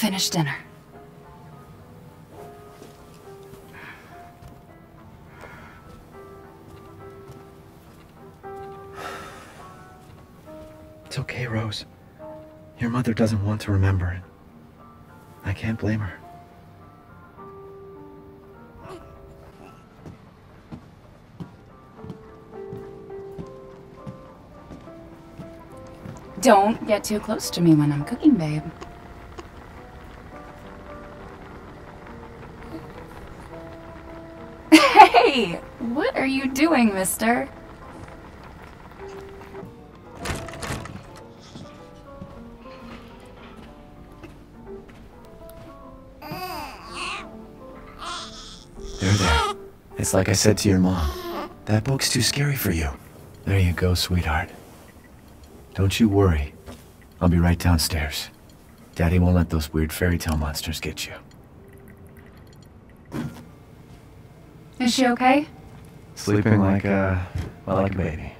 Finish dinner. It's okay, Rose. Your mother doesn't want to remember it. I can't blame her. Don't get too close to me when I'm cooking, babe. Doing, mister? There, there. It's like I said to your mom. That book's too scary for you. There you go, sweetheart. Don't you worry. I'll be right downstairs. Daddy won't let those weird fairy tale monsters get you. Is she okay? Sleeping like a, well, like a baby.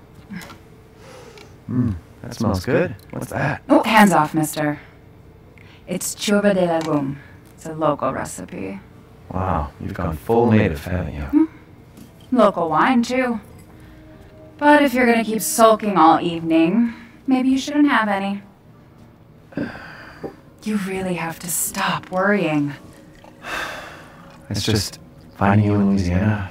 Mmm, that smells good. What's that? Oh, hands off, mister. It's ciorbă de legume. It's a local recipe. Wow, you've gone full native, haven't you? Hmm? Local wine, too. But if you're gonna keep sulking all evening, maybe you shouldn't have any. You really have to stop worrying. It's just finding you in Louisiana,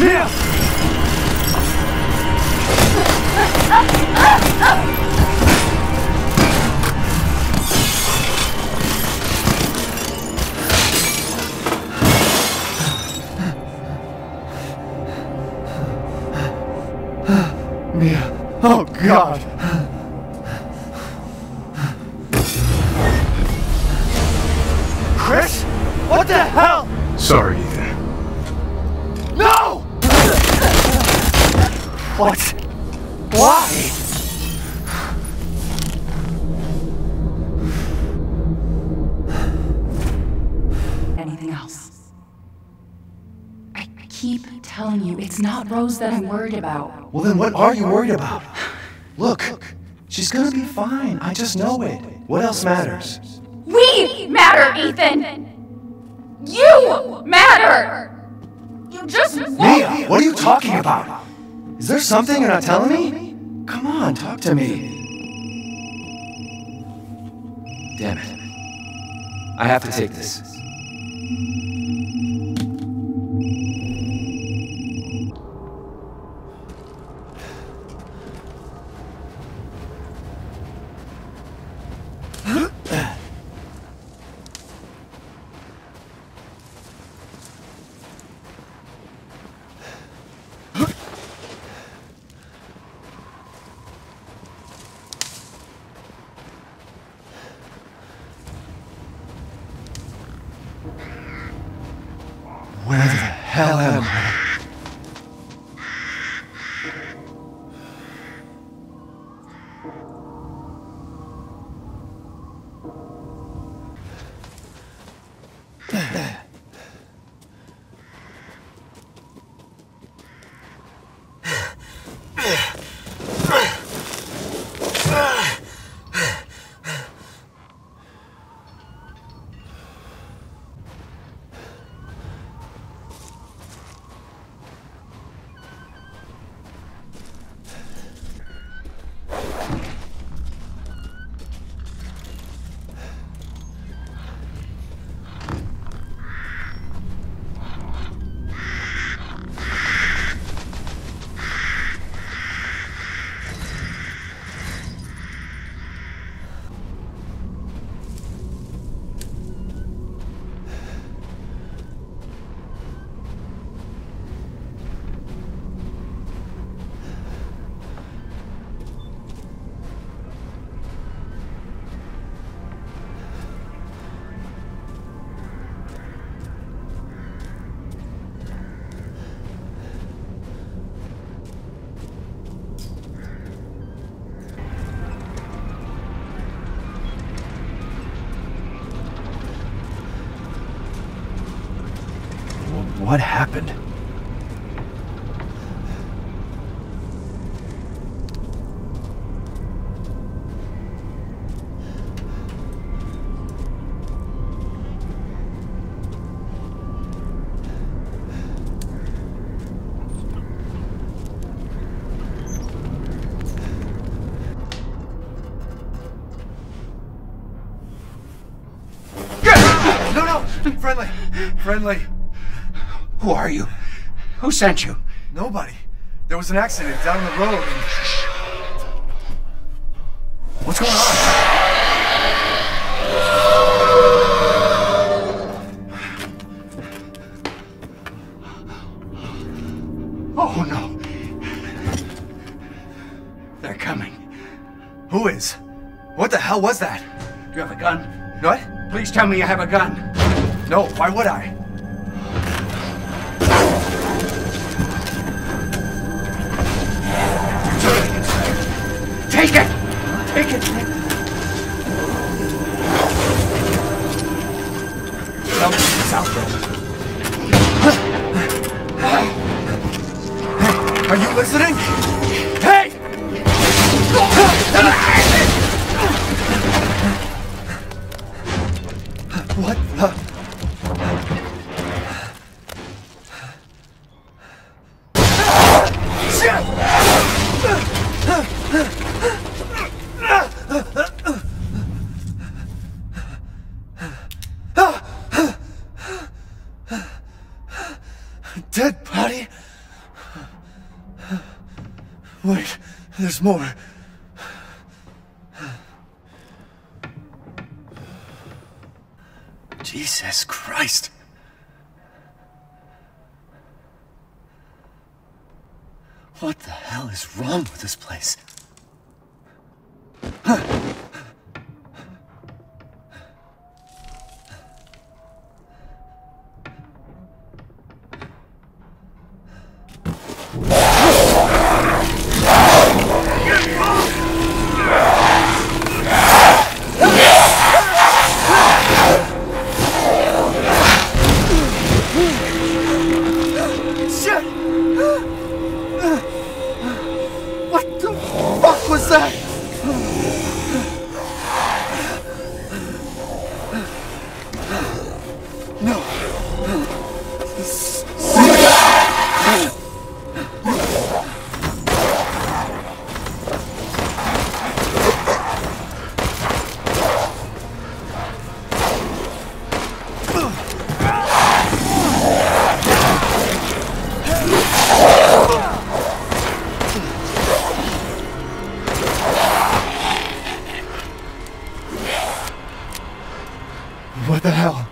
Mia! Oh God! Chris? What the hell? Sorry, What? Why? anything else. I keep telling you, it's not Rose that I'm worried about. Well, then what are you worried about? Look, she's gonna be fine. I just know it. What else matters? We matter, Ethan! You matter! You just Mia, what are you talking about? Is there something you're not telling me? Come on, talk to me. Damn it. I have to take this. What happened? No, no! Friendly! Friendly! Who are you? Who sent you? Nobody. There was an accident down the road and... What's going on? Oh no. They're coming. Who is? What the hell was that? Do you have a gun? What? Please tell me you have a gun. No, why would I? Take it! Take it! Something's out there. Are you listening? Hey! What the? Dead body? Wait, there's more. Jesus Christ. What the hell is wrong with this place? Shit! The hell?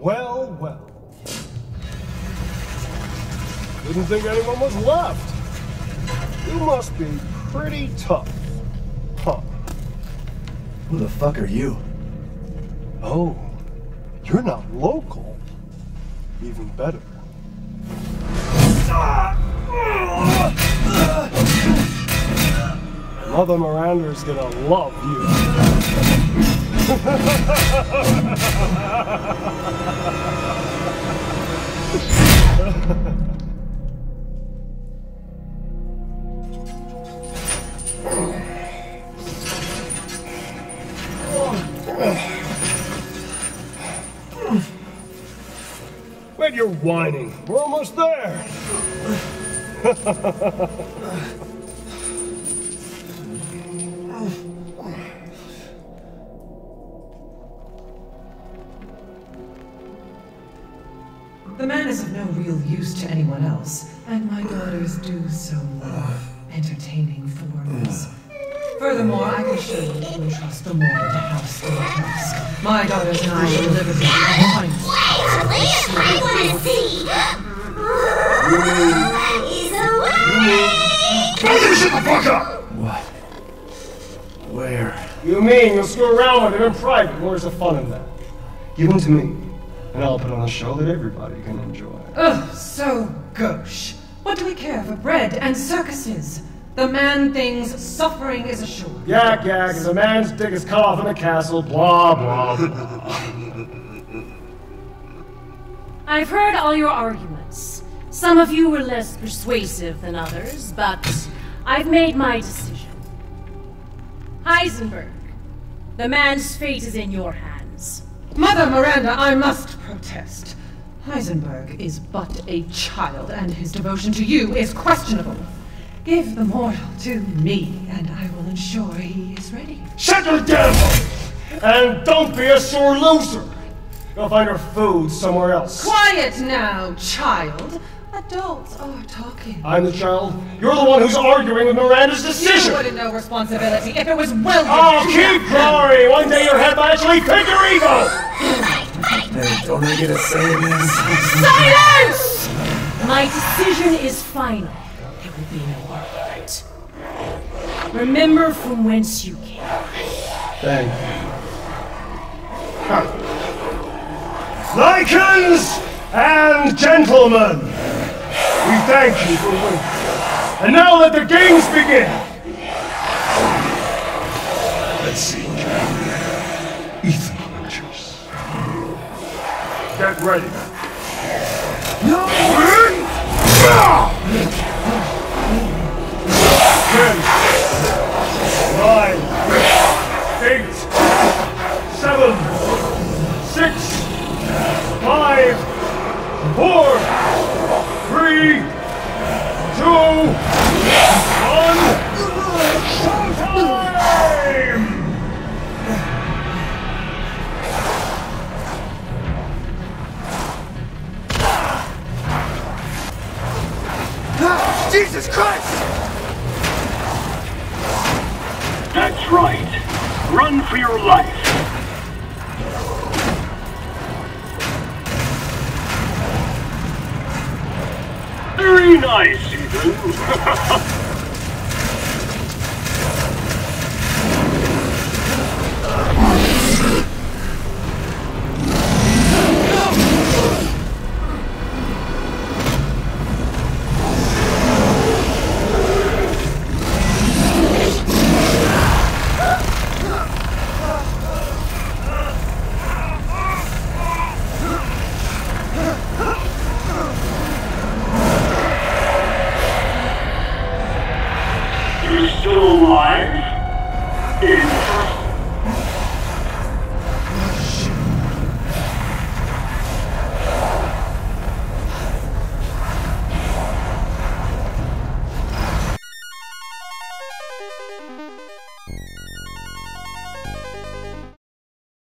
Well, well. Didn't think anyone was left. You must be pretty tough. Huh. Who the fuck are you? Oh, you're not local. Even better. Mother Miranda's gonna love you. Wait, you're whining. We're almost there. The man is of no real use to anyone else, and my daughters do so love entertaining foreigners. Furthermore, I can assure you that we'll trust the Morgan to house the task. My daughters and I will live with you behind. I wanna see. He's away. You shut the fuck up! What? Where? You mean you'll screw around with him in private? Where's the fun in that? Give him to me, and I'll put on a show that everybody can enjoy. Ugh, so gauche. What do we care for bread and circuses? The man thinks suffering is assured. Yak yak, as a man's dick is cut off in a castle, blah blah blah. I've heard all your arguments. Some of you were less persuasive than others, but I've made my decision. Heisenberg, the man's fate is in your hands. Mother Miranda, I must protest. Heisenberg is but a child, and his devotion to you is questionable. Give the mortal to me, and I will ensure he is ready. Shut your damn mouth! And don't be a sore loser! Go find her food somewhere else. Quiet now, child. Adults are talking. I'm the child. You're the one who's arguing with Miranda's decision. You decision. wouldn't know responsibility if it was well. Oh, ah, keep glory! One day your head might actually fit your ego! Hey, don't I get a say in this? Silence! My decision is final. There will be no more argument. Remember from whence you came. Thank you. Lycans and gentlemen, we thank you for waiting. And now let the games begin! Let's see. Ethan Pictures. Get ready. Ten, Very nice, Ethan.